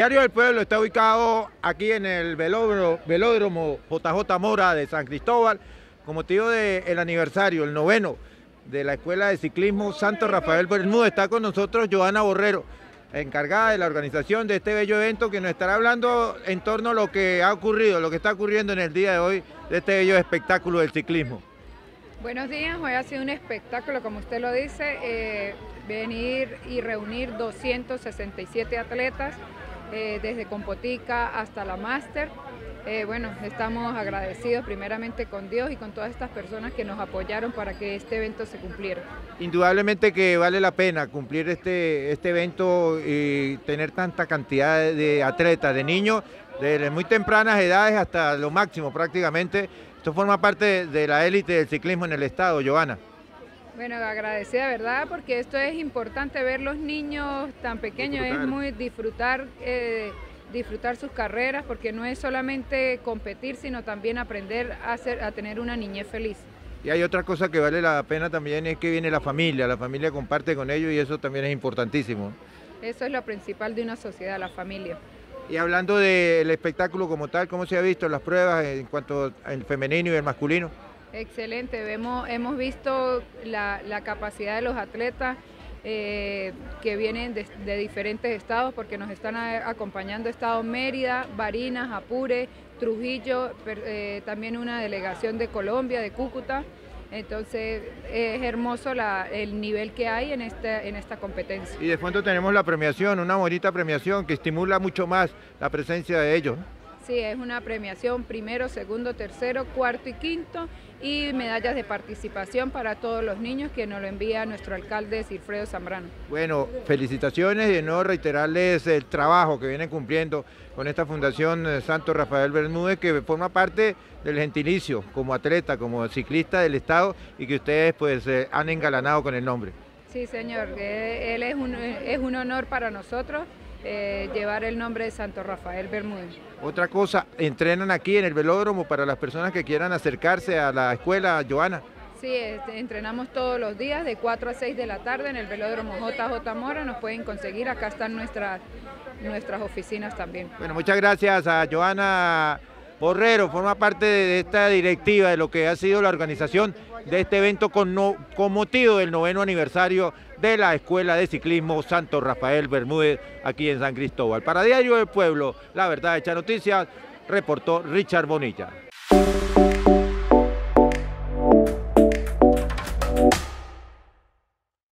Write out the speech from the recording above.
Diario del Pueblo está ubicado aquí en el velódromo, JJ Mora de San Cristóbal con motivo del aniversario, el noveno de la Escuela de Ciclismo Santo Rafael Bermúdez. Está con nosotros Joana Borrero, encargada de la organización de este bello evento que nos estará hablando en torno a lo que ha ocurrido, lo que está ocurriendo en el día de hoy de este bello espectáculo del ciclismo. Buenos días, hoy ha sido un espectáculo, como usted lo dice, eh, venir y reunir 267 atletas eh, desde Compotica hasta la Máster. Eh, bueno, estamos agradecidos primeramente con Dios y con todas estas personas que nos apoyaron para que este evento se cumpliera. Indudablemente que vale la pena cumplir este, este evento y tener tanta cantidad de atletas, de niños, desde muy tempranas edades hasta lo máximo prácticamente. Esto forma parte de la élite del ciclismo en el estado, Joana. Bueno, agradecida, ¿verdad? Porque esto es importante ver los niños tan pequeños, es muy disfrutar, eh, disfrutar sus carreras, porque no es solamente competir, sino también aprender a, a tener una niñez feliz. Y hay otra cosa que vale la pena también, es que viene la familia, la familia comparte con ellos y eso también es importantísimo. Eso es lo principal de una sociedad, la familia. Y hablando del espectáculo como tal, ¿cómo se ha visto las pruebas en cuanto al femenino y el masculino? Excelente, Vemos, hemos visto la, capacidad de los atletas eh, que vienen de, diferentes estados porque nos están acompañando Estado Mérida, Barinas, Apure, Trujillo, eh, también una delegación de Colombia, de Cúcuta. Entonces es hermoso el nivel que hay en esta, en esta competencia. Y de fondo tenemos la premiación, una bonita premiación que estimula mucho más la presencia de ellos. Sí, es una premiación primero, segundo, tercero, cuarto y quinto y medallas de participación para todos los niños que nos lo envía nuestro alcalde Silfredo Zambrano. Bueno, felicitaciones y de nuevo reiterarles el trabajo que vienen cumpliendo con esta Fundación eh, Santo Rafael Bermúdez que forma parte del gentilicio como atleta, como ciclista del Estado y que ustedes pues eh, han engalanado con el nombre. Sí, señor, él es un, es un honor para nosotros eh, llevar el nombre de Santo Rafael Bermúdez. Otra cosa, entrenan aquí en el velódromo para las personas que quieran acercarse a la escuela, Joana. Sí, este, entrenamos todos los días de 4 a 6 de la tarde en el velódromo JJ Mora, nos pueden conseguir, acá están nuestras, nuestras oficinas también. Bueno, muchas gracias a Joana Borrero, forma parte de esta directiva de lo que ha sido la organización de este evento con, con motivo del noveno aniversario de la Escuela de Ciclismo Santo Rafael Bermúdez aquí en San Cristóbal. Para Diario del Pueblo, La Verdad Hecha Noticias, reportó Richard Bonilla.